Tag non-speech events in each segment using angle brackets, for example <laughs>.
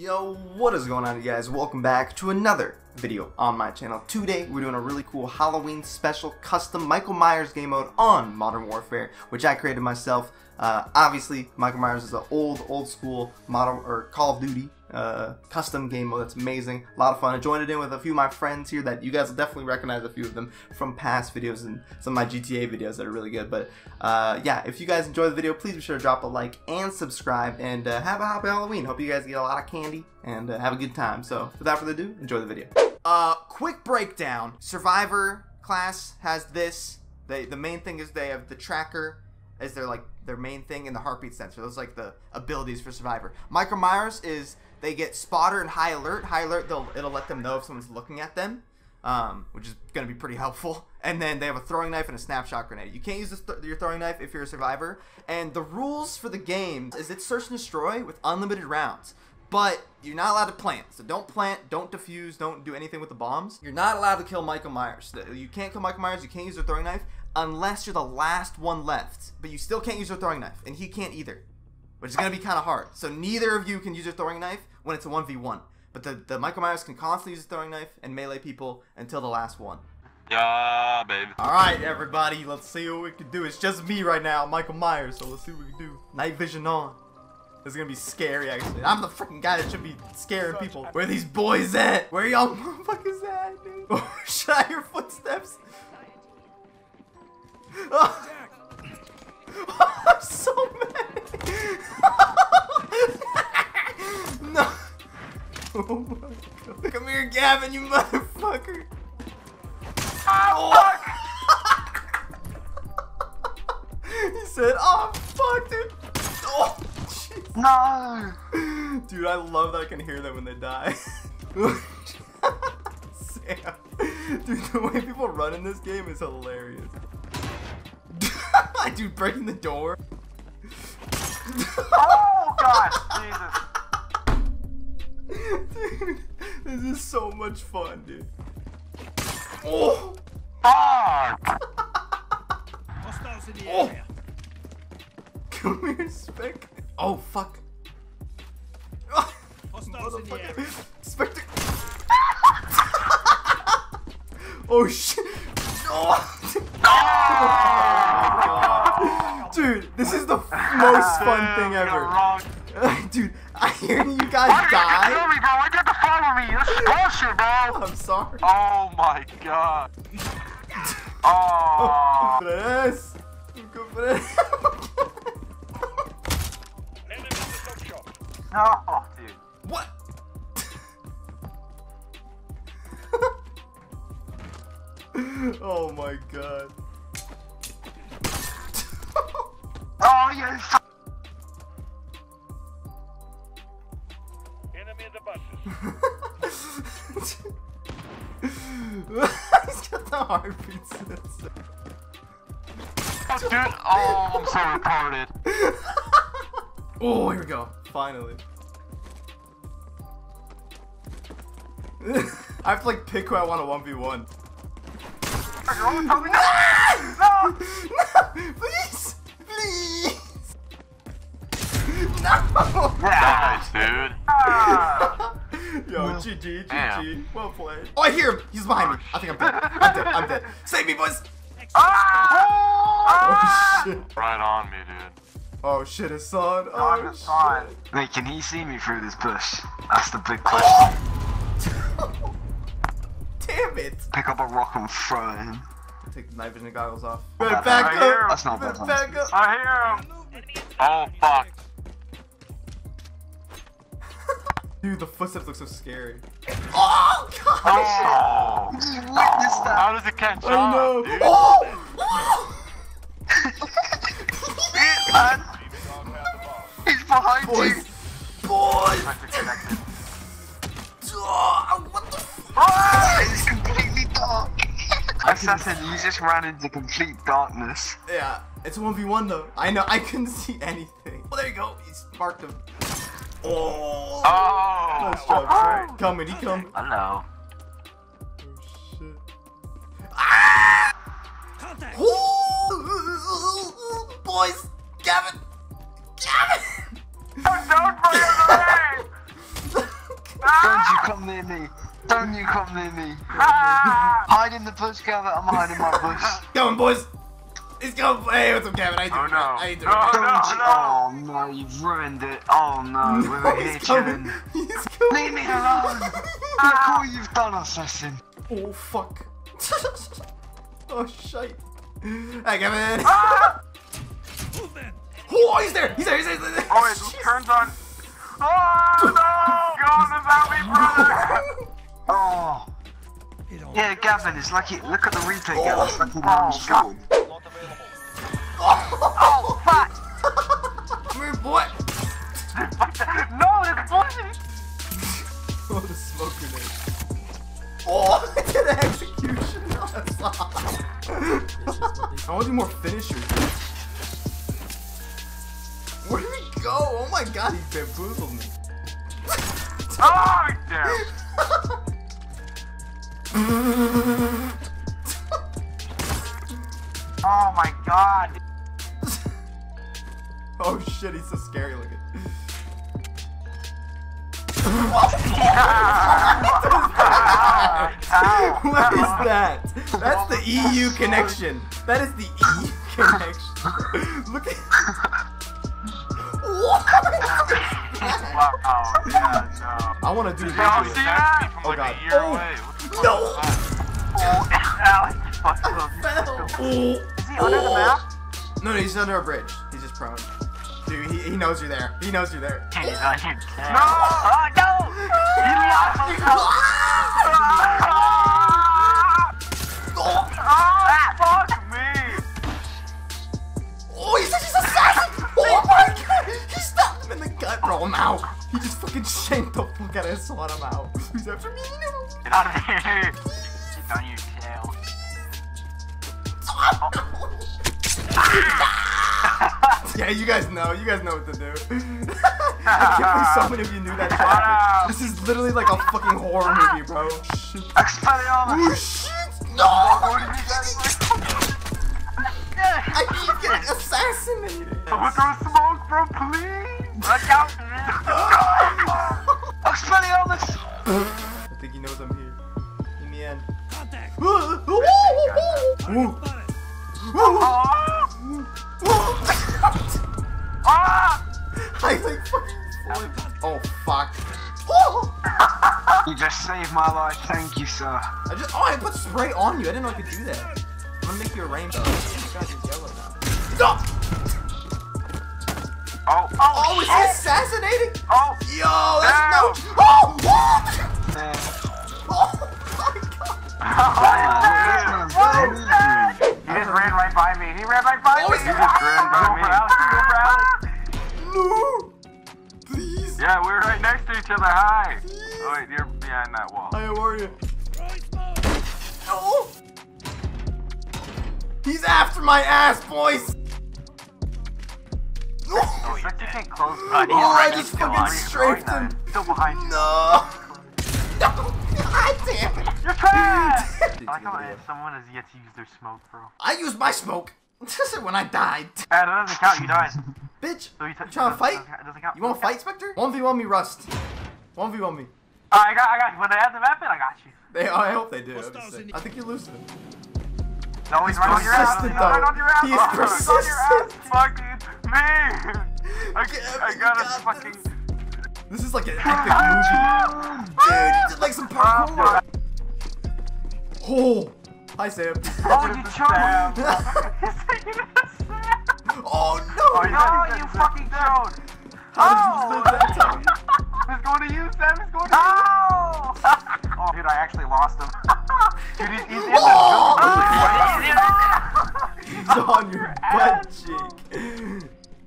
Yo, what is going on you guys? Welcome back to another video on my channel. Today, we're doing a really cool Halloween special custom Michael Myers game mode on Modern Warfare, which I created myself. Uh, obviously, Michael Myers is an old, old school model or Call of Duty uh, custom game mode that's amazing. A lot of fun. I joined it in with a few of my friends here that you guys will definitely recognize a few of them from past videos and some of my GTA videos that are really good. But uh, yeah, if you guys enjoy the video, please be sure to drop a like and subscribe and uh, have a happy Halloween. Hope you guys get a lot of candy and uh, have a good time. So without further ado, enjoy the video. Uh, quick breakdown. Survivor class has this. They, the main thing is they have the tracker as their like their main thing in the heartbeat sensor. Those like the abilities for Survivor. Michael Myers is they get spotter and high alert. High alert, they'll it'll let them know if someone's looking at them, um, which is going to be pretty helpful. <laughs> And then they have a throwing knife and a snapshot grenade. You can't use th your throwing knife if you're a survivor. And the rules for the game is it's search and destroy with unlimited rounds. But you're not allowed to plant. So don't plant, don't defuse, don't do anything with the bombs. You're not allowed to kill Michael Myers. You can't kill Michael Myers, you can't use your throwing knife unless you're the last one left. But you still can't use your throwing knife, and he can't either. Which is going to be kind of hard. So neither of you can use your throwing knife when it's a 1v1. But the, the Michael Myers can constantly use his throwing knife and melee people until the last one. Yeah, baby. Alright, everybody, let's see what we can do. It's just me right now, Michael Myers, so let's see what we can do. Night vision on. This is gonna be scary, actually. I'm the freaking guy that should be scaring people. Where these boys at? Where y'all <laughs> motherfuckers at, dude? <laughs> should I hear footsteps? Oh. <laughs> I'm so mad. <laughs> no. Oh my god. Come here, Gavin, you motherfucker. Ah, oh, <laughs> he said, oh, fuck, dude. Oh, jeez. No! Dude, I love that I can hear them when they die. <laughs> Sam. Dude, the way people run in this game is hilarious. Dude, breaking the door. Oh, God! Jesus. Dude, <laughs> this is so much fun, dude. Oh! Fuck! Hostiles in the Oh. area. Come here, Spec. Oh, fuck. Hostiles in the area. Spectre. <laughs> <laughs> oh, shit. Oh. This is the most <laughs> fun thing ever. <laughs> Dude, I hear you Why guys you kill die. me, bro? Why did you have to follow me? This is bullshit, bro! <laughs> I'm sorry. Oh my god. Oh. Tres. Cinco, tres. The top dude. What? oh my god. Oh, Enemy in the buses. He's got the heartbeat sensor. Dude, oh, I'm so retarded. Oh, here we go. Finally. <laughs> I have to like pick who I want a 1v1. Don't tell me no! No! <laughs> Please! Please! No! Nice, dude. <laughs> Yo, GG, GG. Damn. Well played. Oh, I hear him! He's behind me. I think I'm dead. I'm dead. I'm dead. Save me, boys! Ah! Oh, shit. Right on me, dude. Oh, shit, Hassan. Oh, Oh, it's fine. shit. Wait, can he see me through this bush? That's the big question. <laughs> Damn it! Pick up a rock and throw it him. Take the night vision goggles off. Right Right, back up! That's not bad, Back up! I hear him. Oh, fuck. Dude, the footsteps look so scary. Oh, gosh! Oh. You witnessed that! How does it catch I know. on, dude? Oh! Man, he's behind Boys! you! Boys! Connected, connected. Oh, what the f- Ah, it's completely dark! <laughs> Assassin, you just ran into complete darkness. Yeah, it's 1v1 though. I know, I couldn't see anything. Well, there you go. He's marked him. Oh! Oh. Nice job, sir. Come, he come. Hello. Oh, shit. Ah! Contact. Ooh! Boys! Gavin! Gavin! Don't play on the way! Don't you come near me. Don't you come near me. Ah! Hide in the bush, Gavin. I'm hiding my bush. Going, boys. He's going. Hey, what's up, Kevin? How you doing? Oh, no. How you doing? No. Don't you? no. Oh no, you've ruined it. Oh no, <laughs> we were here he's coming. chilling. <laughs> He's coming. Leave me alone. <laughs> Look what you've done, assassin. Oh fuck. oh shite. Hey Kevin. Ah! Movement. Oh, he's there. He's there. He's there. He's there. Oh, it turns on. Oh, no! Gone about me, brother! Oh. It all Yeah, Gavin, it's like it. Look at the replay, Gavin. Oh, it's like he Oh, ran short. Oh fuck. Come here, boy. no, it's bullshit! Oh, the smoke grenade. Oh, I did an execution. I want to do more finishers. Where did he go? Oh my god, he bamboozled me. Oh, damn! Oh my god! <laughs> Oh shit, he's so scary looking. <laughs> what is that? That's the EU connection. That is the EU connection. <laughs> Look at. What? Wow, yeah, no. I want to do No, this. see that? From Oh, like God. a year Oh, away. What the fuck no. was? Oh, Alex, fuck Is he under the map? No, no, he's under a bridge. He's just prone. Dude, he, he knows you're there. He knows you're there. He's on your No! Oh, no! Himself! <laughs> Ah, fuck me! Oh, he's such an assassin! Oh my god! He stopped him in the gut, bro. I'm out. He just fucking shanked the fuck out of his. I'm out. He's after me now. Get out of here! Yeah, you guys know. You guys know what to do. <laughs> I can't believe <laughs> so many of you knew that traffic. This is literally like a fucking horror movie, bro. Shit. Oh shit! No! I keep getting assassinated. Someone throw smoke, bro, please! Look out! <laughs> Expelliarmus! Saved my life, thank you, sir. I just oh I put spray on you. I didn't know I could do that. I'm gonna make you a rainbow. Oh god, you're yellow now. Stop! Oh, oh, Oh, is he oh, assassinating? oh! Yo, that's no. Oh! Oh! Yeah. Oh my god! <laughs> Oh, what is that? He just ran right by me. He ran right by Oh, me. he just ran <laughs> by me. for Alex, go for Alex. No! Please. Yeah, we were right next to each other. Hi. Oh wait, you're behind that wall. Hi, how are you? Throwing. No! He's after my ass, boys! No! Oh, you can't close, buddy. Oh, I just to fucking him. strafed him. Still behind you. No! <laughs> No! God damn it! You're trash! <laughs> I like you how someone has yet to use their smoke, bro. I used my smoke <laughs> when I died. Ah, that doesn't count. You died. Bitch, So you you trying to fight? doesn't- doesn't count. You want to fight, Spectre? 1v1 me, Rust. 1v1 me. Oh, I got, I got. When they have the map in, I got you. They, oh, I hope they do. that'd be Hostiles sick. in the- I think you're losing. No, he's, right on your ass. persistent, He's right though. on your ass. He is Oh, He's on your ass. persistent. Fucking me. I, Kevin, I got a got fucking. This is like an epic movie. Dude, you did like some ah, parkour. Oh! Hi, Sam. Oh, you choked. He's taking a snap. Oh no! Oh, no, you fucking choked. How did you live that time? Oh. He's going to use them. He's going to oh! <laughs> oh, dude, I actually lost him. <laughs> dude, he's, he's in the Oh! building. He's on your <laughs> butt cheek.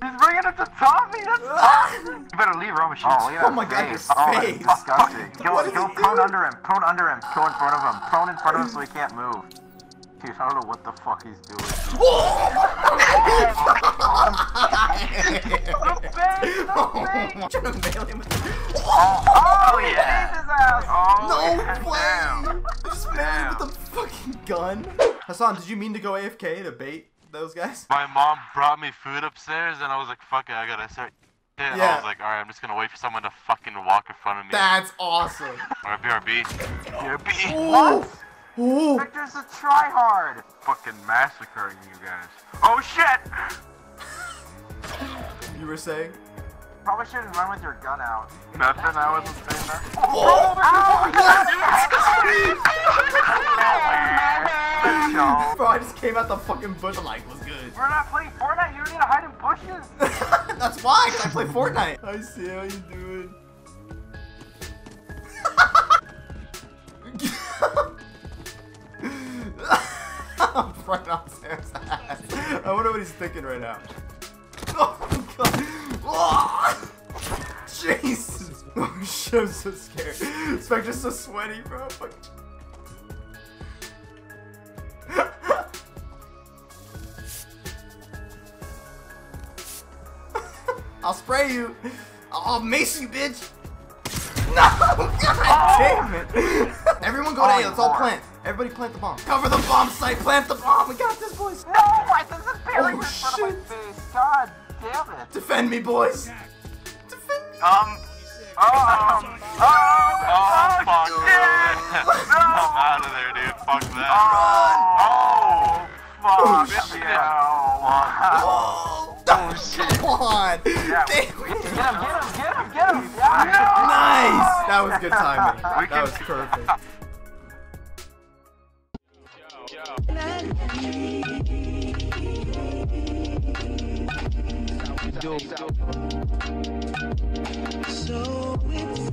He's bringing it to Tommy. That's awesome. You better leave, Roma. Oh, look at Oh that my God, face. his Oh, face. it's disgusting. Kill, What is kill he prone doing? under him. Prone under him. Kill in front of him. Prone in front of him so he can't move. Dude, I don't know what the fuck he's doing. I'm trying to nail him with the- Oh, oh, yeah. His ass. Oh, No yeah, way! damn. This man with the fucking gun. Hassan, did you mean to go AFK to bait those guys? My mom brought me food upstairs, and I was like, "Fuck it, I gotta start Yeah. I was like, alright, I'm just gonna wait for someone to fucking walk in front of me. That's awesome. Or BRB. BRB. Ooh. Ooh. Victor's a tryhard. Fucking massacring you guys. Oh shit! You were saying? Probably shouldn't run with your gun out. Nothing. I wasn't saying that. Oh. No. Bro, I just came out the fucking bush. I'm like, what's good? We're not playing Fortnite. You don't need to hide in bushes. <laughs> That's why, 'cause I play Fortnite. I see how you doing. <laughs> I'm right on Sam's ass. I wonder what he's thinking right now. Oh. <laughs> Oh, Jesus. Oh shit, I'm so scared. Spectre's so sweaty, bro. <laughs> I'll spray you. I'll mace you, bitch. No! <laughs> God damn it! Everyone go to A, let's all plant. Everybody plant the bomb. Cover the bomb site, plant the bomb. We got this, boys. No, I this is barely Oh, in front of my shit. face. God damn it. Defend me, boys. Defend me. Um. Um. Oh. Oh, fuck. shit. <laughs> I'm out of there, dude. Fuck that. Oh. Oh, Fuck. shit. Yeah. Oh, oh shit. Come on. Yeah. Damn. Get him, get him, get him, get him. Yeah. Nice. That was good timing. <laughs> We That can- was perfect. So it's